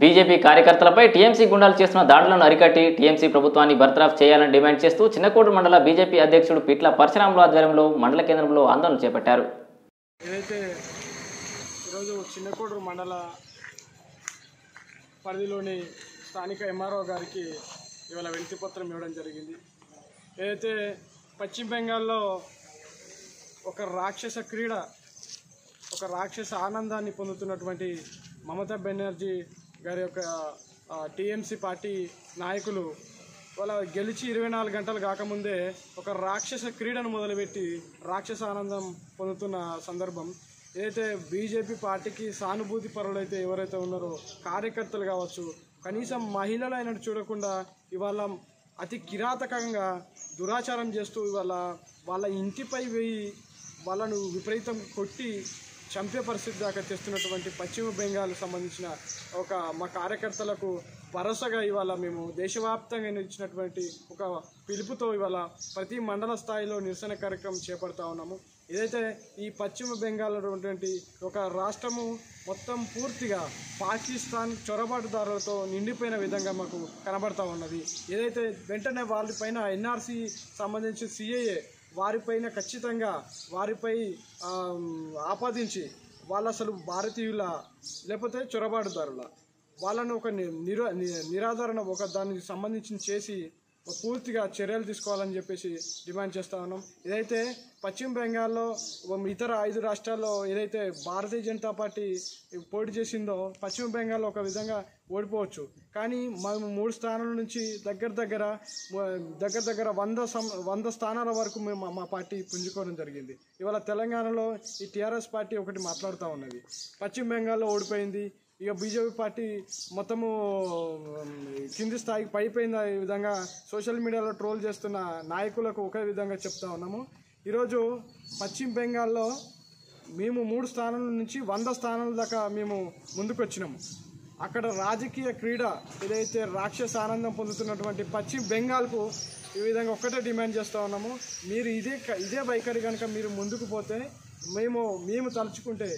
BJP కార్యకర్తలపై TMC గుండాలు చేస్తున్న దాడులను అరికట్టి టీఎంసీ ప్రభుత్వాన్ని బర్తరాఫ్ చేయాలని డిమాండ్ చేస్తూ చిన్నకోట మండల బీజేపీ అధ్యక్షుడు పిట్ల పరశురాములు ఆధ్వర్యంలో మండల కేంద్రంలో ఆందోళన చేపట్టారు. ఏదైతే ఈరోజు చిన్నకోటూరు మండల పరిధిలోని స్థానిక ఎంఆర్ఓ గారికి ఇవాళ వినతిపత్రం ఇవ్వడం జరిగింది. ఏదైతే పశ్చిమ బెంగాల్లో ఒక రాక్షస క్రీడ ఒక రాక్షస ఆనందాన్ని పొందుతున్నటువంటి మమతా బెనర్జీ గారి యొక్క టీఎంసీ పార్టీ నాయకులు వాళ్ళ గెలిచి ఇరవై నాలుగు గంటలు కాకముందే ఒక రాక్షస క్రీడను మొదలుపెట్టి రాక్షస ఆనందం పొందుతున్న సందర్భం. ఏదైతే బీజేపీ పార్టీకి సానుభూతి పరులైతే అయితే ఎవరైతే ఉన్నారో కార్యకర్తలు కావచ్చు కనీసం మహిళలు అయినట్టు చూడకుండా ఇవాళ అతి కిరాతకంగా దురాచారం చేస్తూ ఇవాళ వాళ్ళ ఇంటిపై వెయ్యి వాళ్ళను విపరీతం కొట్టి చంపే పరిస్థితి దాకా తెస్తున్నటువంటి పశ్చిమ బెంగాల్ సంబంధించిన ఒక మా కార్యకర్తలకు భరోసాగా ఇవాళ మేము దేశవ్యాప్తంగా ఇచ్చినటువంటి ఒక పిలుపుతో ఇవాళ ప్రతి మండల స్థాయిలో నిరసన కార్యక్రమం చేపడతా ఉన్నాము. ఏదైతే ఈ పశ్చిమ బెంగాల్ ఉన్నటువంటి ఒక రాష్ట్రము మొత్తం పూర్తిగా పాకిస్తాన్ చొరబాటుదారులతో నిండిపోయిన విధంగా మాకు కనబడతా ఉన్నది. ఏదైతే వెంటనే వాళ్ళపైన ఎన్ఆర్సీ సంబంధించి సిఏఏ వారిపైన ఖచ్చితంగా వారిపై ఆపాదించి వాళ్ళు అసలు భారతీయుల లేకపోతే చొరబాటుదారుల వాళ్ళను ఒక నిరా నిర ని- నిరాదరణ ఒక దానికి సంబంధించి చేసి పూర్తిగా చర్యలు తీసుకోవాలని చెప్పేసి డిమాండ్ చేస్తా ఉన్నాం. ఇదైతే పశ్చిమ బెంగాల్లో ఇతర ఐదు రాష్ట్రాల్లో ఏదైతే భారతీయ జనతా పార్టీ పోటీ చేసిందో పశ్చిమ బెంగాల్లో ఒక విధంగా ఓడిపోవచ్చు. కానీ మేము మూడు స్థానాల నుంచి దగ్గర దగ్గర దగ్గర దగ్గర వంద సం వంద స్థానాల వరకు మేము మా- పార్టీ పుంజుకోవడం జరిగింది. ఇవాళ తెలంగాణలో ఈ టీఆర్ఎస్ పార్టీ ఒకటి మాట్లాడుతూ ఉన్నది. పశ్చిమ బెంగాల్లో ఓడిపోయింది. ఇక బీజేపీ పార్టీ మొత్తము కింది స్థాయికి పైపోయింది ఈ విధంగా సోషల్ మీడియాలో ట్రోల్ చేస్తున్న నాయకులకు ఒకే విధంగా చెప్తా ఉన్నాము. ఈరోజు పశ్చిమ బెంగాల్లో మేము మూడు స్థానాల నుంచి వంద స్థానాల దాకా మేము ముందుకు వచ్చినాము అక్కడ రాజకీయ క్రీడ ఏదైతే రాక్షస ఆనందం పొందుతున్నటువంటి పశ్చిమ బెంగాల్కు ఈ విధంగా ఒక్కటే డిమాండ్ చేస్తూ ఉన్నాము. మీరు ఇదే క- ఇదే వైఖరి కనుక మీరు ముందుకు పోతే మేము మేము తలుచుకుంటే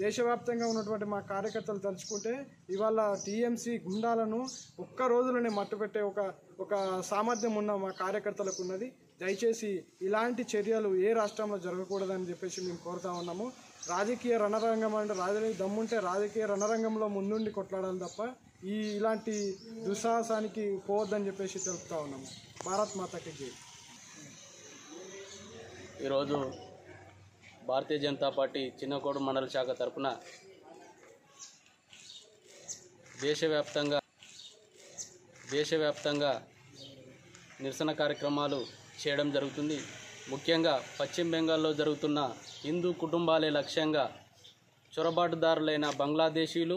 దేశవ్యాప్తంగా ఉన్నటువంటి మా కార్యకర్తలు తలుచుకుంటే ఇవాళ టీఎంసీ గుండాలను ఒక్క రోజులోనే మట్టుపెట్టే ఒక ఒక సామర్థ్యం ఉన్న మా కార్యకర్తలకు ఉన్నది. దయచేసి ఇలాంటి చర్యలు ఏ రాష్ట్రంలో జరగకూడదని చెప్పేసి మేము కోరుతా ఉన్నాము. రాజకీయ రణరంగం అంటే రాజకీయ దమ్ముంటే రాజకీయ రణరంగంలో ముందుండి కొట్లాడాలి తప్ప ఈ ఇలాంటి దుస్సాహసానికి పోవద్దని చెప్పేసి తెలుపుతా ఉన్నాము. భారత్ మాతకి జై. ఈరోజు భారతీయ జనతా పార్టీ చిన్నకోడు మండల శాఖ తరఫున దేశవ్యాప్తంగా దేశవ్యాప్తంగా నిరసన కార్యక్రమాలు చేయడం జరుగుతుంది. ముఖ్యంగా పశ్చిమ బెంగాల్లో జరుగుతున్న హిందూ కుటుంబాలే లక్ష్యంగా చొరబాటుదారులైన బంగ్లాదేశీలు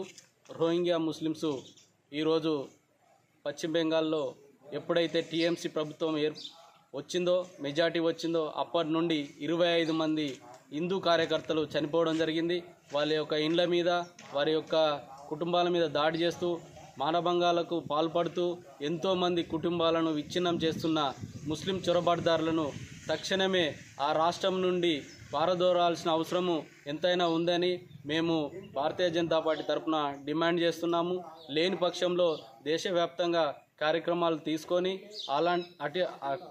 రోహింగ్యా ముస్లిమ్స్ ఈరోజు పశ్చిమ బెంగాల్లో ఎప్పుడైతే టీఎంసీ ప్రభుత్వం ఏర్ వచ్చిందో మెజార్టీ వచ్చిందో అప్పటి నుండి ఇరవై ఐదు మంది హిందూ కార్యకర్తలు చనిపోవడం జరిగింది. వాళ్ళ యొక్క ఇండ్ల మీద వారి యొక్క కుటుంబాల మీద దాడి చేస్తూ మానభంగాలకు పాల్పడుతూ ఎంతోమంది కుటుంబాలను విచ్ఛిన్నం చేస్తున్న ముస్లిం చొరబాటుదారులను తక్షణమే ఆ రాష్ట్రం నుండి పారదోరాల్సిన అవసరము ఎంతైనా ఉందని మేము భారతీయ జనతా పార్టీ తరఫున డిమాండ్ చేస్తున్నాము. లేని పక్షంలో దేశవ్యాప్తంగా కార్యక్రమాలు తీసుకొని అలా అటు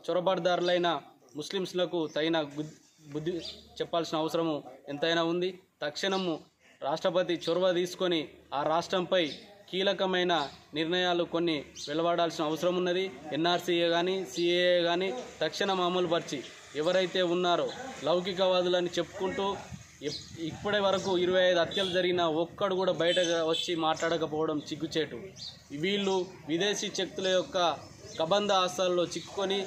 చొరబాటుదారులైన ముస్లిమ్స్లకు తగిన గు బుద్ధి చెప్పాల్సిన అవసరము ఎంతైనా ఉంది. తక్షణము రాష్ట్రపతి చొరవ తీసుకొని ఆ రాష్ట్రంపై కీలకమైన నిర్ణయాలు కొన్ని వెలువడాల్సిన అవసరం ఉన్నది. ఎన్ఆర్సీఏ కానీ సిఏఏ కానీ తక్షణం అమలుపరిచి ఎవరైతే ఉన్నారో లౌకికవాదులని చెప్పుకుంటూ ఇప్పటి వరకు ఇరవై ఐదు హత్యలు జరిగిన ఒక్కడు కూడా బయట వచ్చి మాట్లాడకపోవడం చిగ్గుచేటు. వీళ్ళు విదేశీ శక్తుల యొక్క కబంధ ఆస్తాల్లో చిక్కుకొని